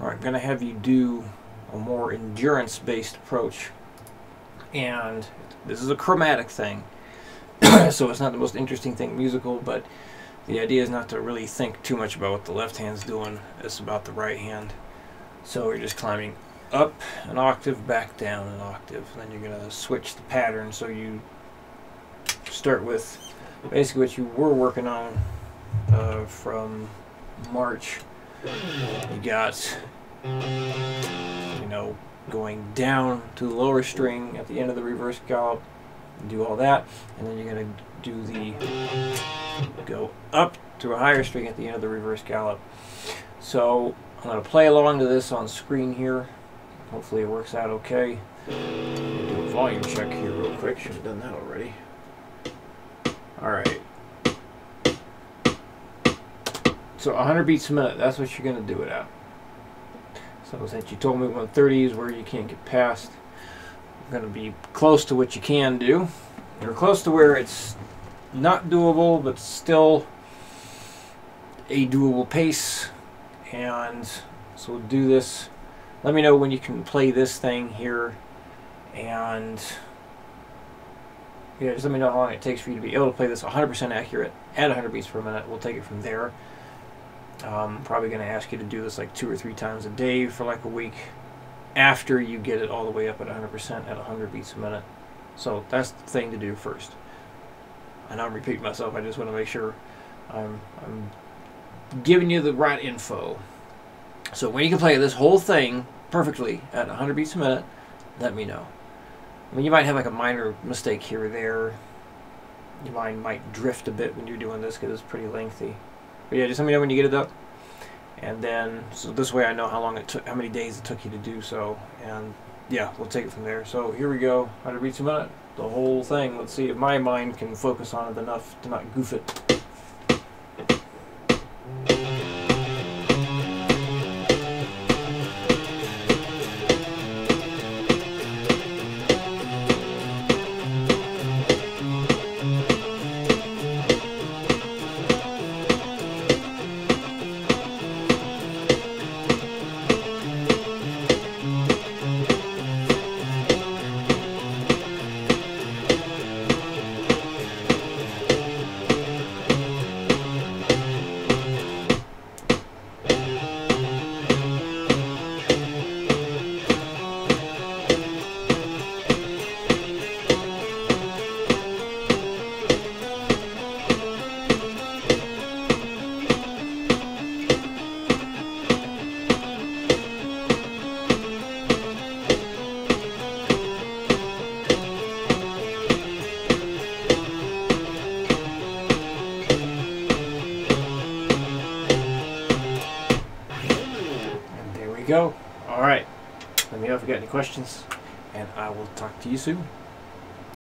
I'm going to have you do a more endurance-based approach. And this is a chromatic thing. so it's not the most interesting thing musical, but the idea is not to really think too much about what the left hand's doing. It's about the right hand. So you're just climbing up an octave, back down an octave. And then you're going to switch the pattern so you start with basically what you were working on uh, from March. You got, you know, going down to the lower string at the end of the reverse gallop, do all that, and then you're going to do the go up to a higher string at the end of the reverse gallop. So I'm going to play along to this on screen here. Hopefully it works out okay. Do a volume check here real quick. Should have done that already. Alright. So 100 beats a minute, that's what you're going to do it at. So since you told me 130 is where you can't get past, I'm going to be close to what you can do. You're close to where it's not doable, but still a doable pace. And so we'll do this. Let me know when you can play this thing here. And yeah, just let me know how long it takes for you to be able to play this 100% accurate at 100 beats per minute. We'll take it from there. Um, probably going to ask you to do this like two or three times a day for like a week after you get it all the way up at 100% at 100 beats a minute. So that's the thing to do first. And I'm repeating myself. I just want to make sure I'm, I'm giving you the right info. So when you can play this whole thing perfectly at 100 beats a minute, let me know. I mean, you might have like a minor mistake here or there. Your mind might drift a bit when you're doing this because it's pretty lengthy. But yeah, just let me know when you get it up. And then, so this way I know how long it took, how many days it took you to do so. And yeah, we'll take it from there. So here we go, 100 beats a minute, the whole thing. Let's see if my mind can focus on it enough to not goof it. Go. All right. Let me know if you got any questions, and I will talk to you soon.